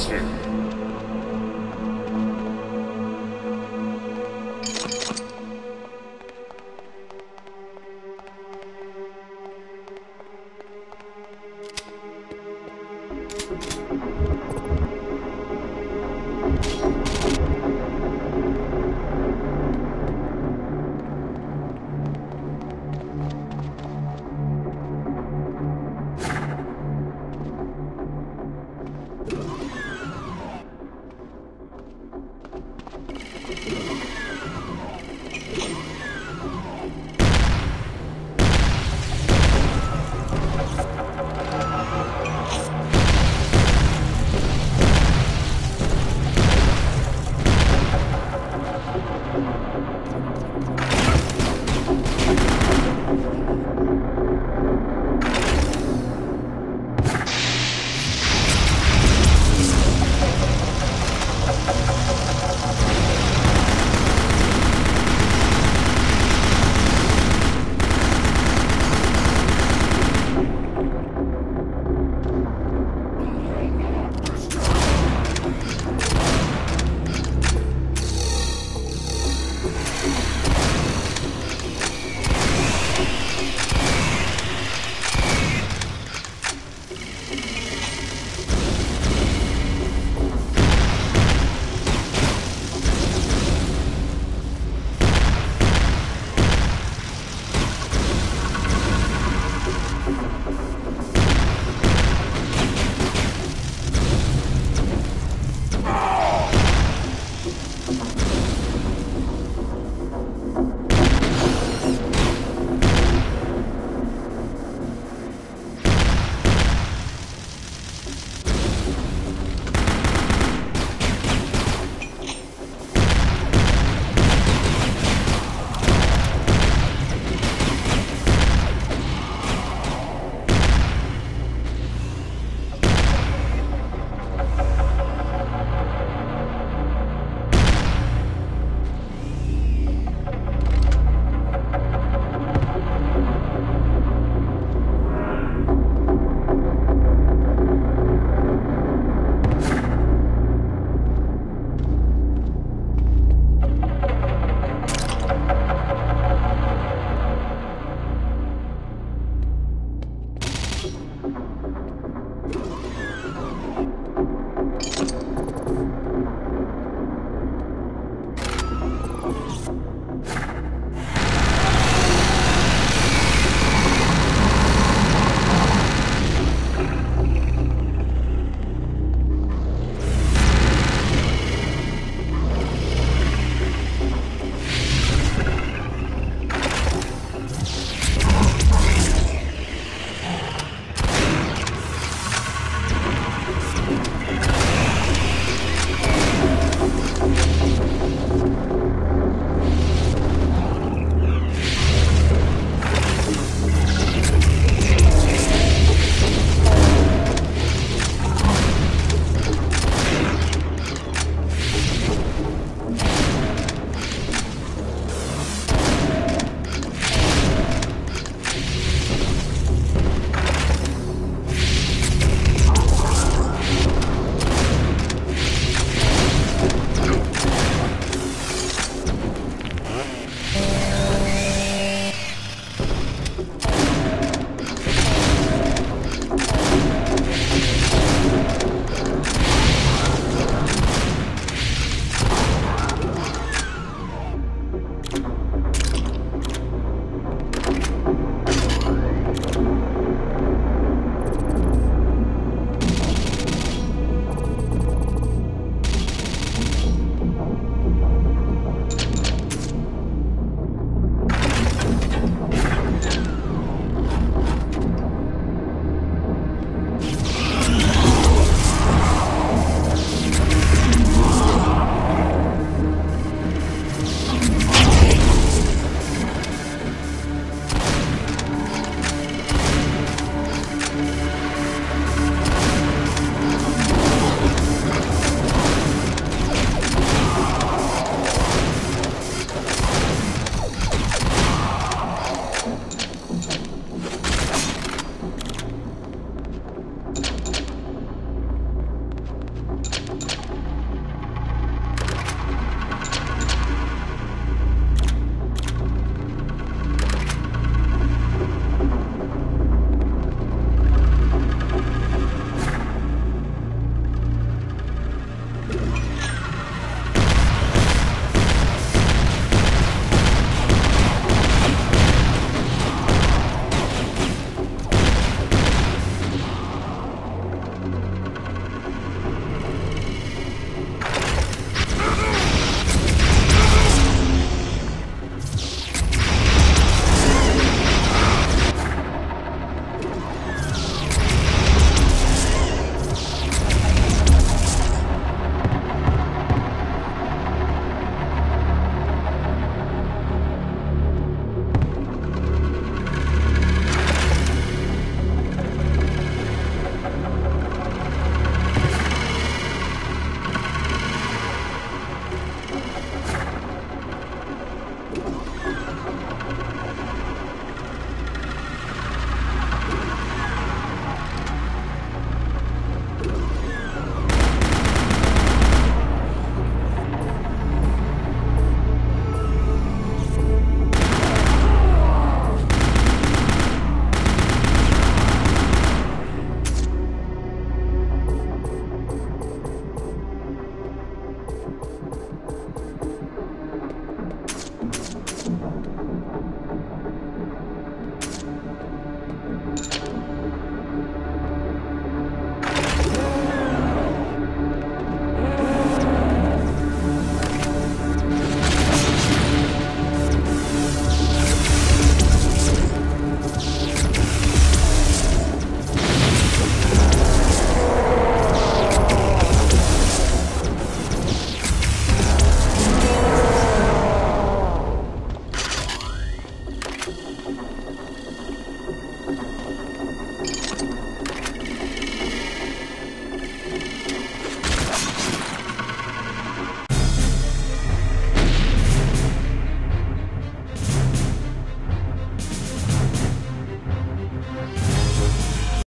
Sorcerer.